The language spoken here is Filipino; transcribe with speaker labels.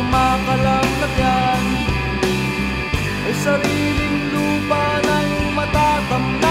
Speaker 1: Ang kumakalam Ay sariling lupa ng matatamnan.